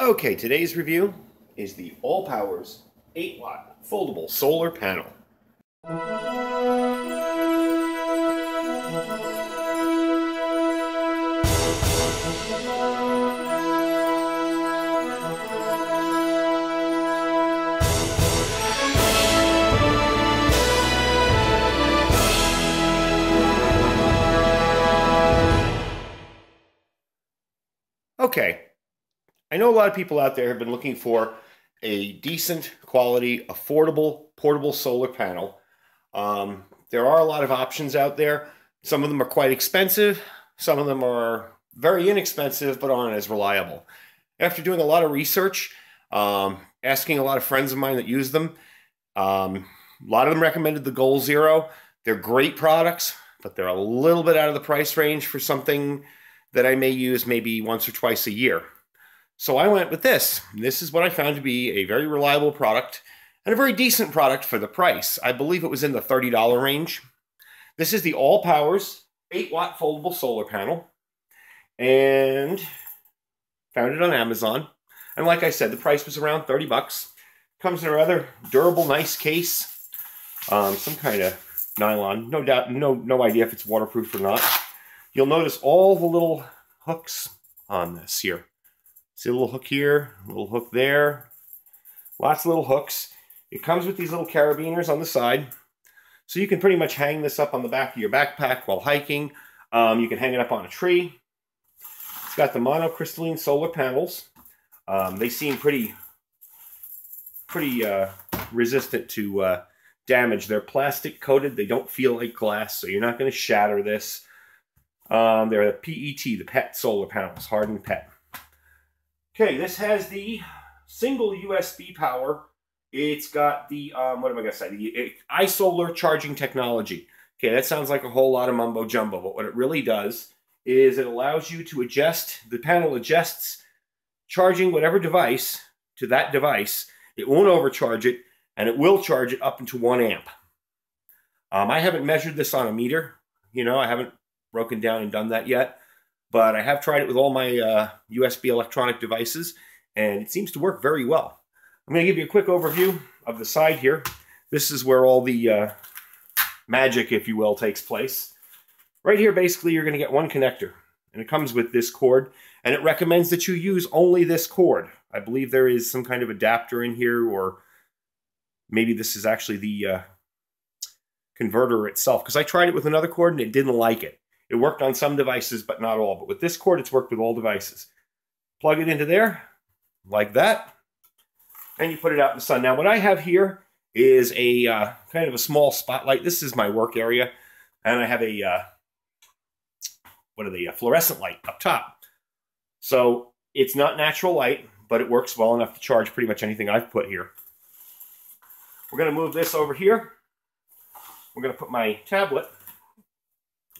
Okay, today's review is the All Powers 8 watt foldable solar panel. Okay, I know a lot of people out there have been looking for a decent quality, affordable, portable solar panel. Um, there are a lot of options out there. Some of them are quite expensive. Some of them are very inexpensive, but aren't as reliable. After doing a lot of research, um, asking a lot of friends of mine that use them, um, a lot of them recommended the Goal Zero. They're great products, but they're a little bit out of the price range for something that I may use maybe once or twice a year. So I went with this. This is what I found to be a very reliable product and a very decent product for the price. I believe it was in the $30 range. This is the All Powers 8 watt foldable solar panel and found it on Amazon. And like I said, the price was around 30 bucks. Comes in a rather durable, nice case. Um, some kind of nylon. No doubt, no, no idea if it's waterproof or not. You'll notice all the little hooks on this here. See a little hook here, a little hook there. Lots of little hooks. It comes with these little carabiners on the side. So you can pretty much hang this up on the back of your backpack while hiking. Um, you can hang it up on a tree. It's got the monocrystalline solar panels. Um, they seem pretty, pretty uh, resistant to uh, damage. They're plastic coated. They don't feel like glass, so you're not going to shatter this. Um, they're the PET, the PET solar panels, hardened PET. Okay, this has the single USB power. It's got the, um, what am I going to say, the iSolar charging technology. Okay, that sounds like a whole lot of mumbo jumbo, but what it really does is it allows you to adjust, the panel adjusts charging whatever device to that device. It won't overcharge it, and it will charge it up into one amp. Um, I haven't measured this on a meter. You know, I haven't broken down and done that yet but I have tried it with all my uh, USB electronic devices, and it seems to work very well. I'm going to give you a quick overview of the side here. This is where all the uh, magic, if you will, takes place. Right here, basically, you're going to get one connector, and it comes with this cord, and it recommends that you use only this cord. I believe there is some kind of adapter in here, or maybe this is actually the uh, converter itself, because I tried it with another cord, and it didn't like it. It worked on some devices, but not all. But with this cord, it's worked with all devices. Plug it into there, like that, and you put it out in the sun. Now, what I have here is a uh, kind of a small spotlight. This is my work area, and I have a, uh, what are they, a fluorescent light up top. So it's not natural light, but it works well enough to charge pretty much anything I've put here. We're going to move this over here. We're going to put my tablet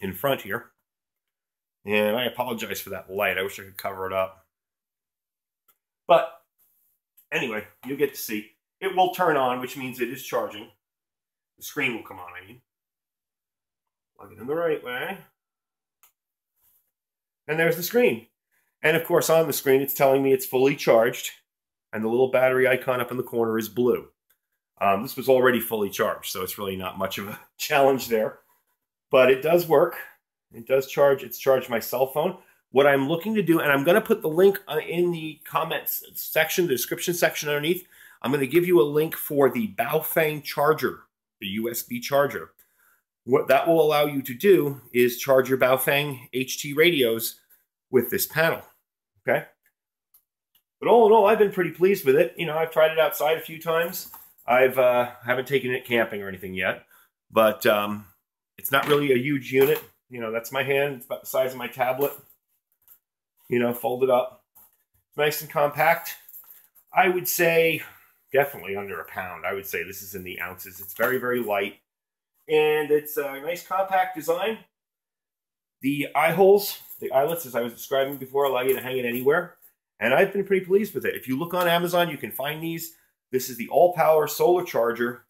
in front here. And I apologize for that light. I wish I could cover it up. But anyway, you'll get to see. It will turn on, which means it is charging. The screen will come on, I mean. Plug it in the right way. And there's the screen. And of course, on the screen, it's telling me it's fully charged. And the little battery icon up in the corner is blue. Um, this was already fully charged, so it's really not much of a challenge there but it does work. It does charge. It's charged my cell phone. What I'm looking to do, and I'm going to put the link uh, in the comments section, the description section underneath. I'm going to give you a link for the Baofeng charger, the USB charger. What that will allow you to do is charge your Baofeng HT radios with this panel. Okay. But all in all, I've been pretty pleased with it. You know, I've tried it outside a few times. I've uh, haven't taken it camping or anything yet, but um, it's not really a huge unit. You know, that's my hand. It's about the size of my tablet. You know, folded up. It's Nice and compact. I would say definitely under a pound. I would say this is in the ounces. It's very, very light. And it's a nice compact design. The eye holes, the eyelets, as I was describing before, allow you to hang it anywhere. And I've been pretty pleased with it. If you look on Amazon, you can find these. This is the All Power Solar Charger.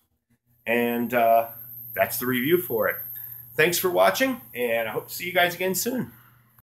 And uh, that's the review for it. Thanks for watching, and I hope to see you guys again soon.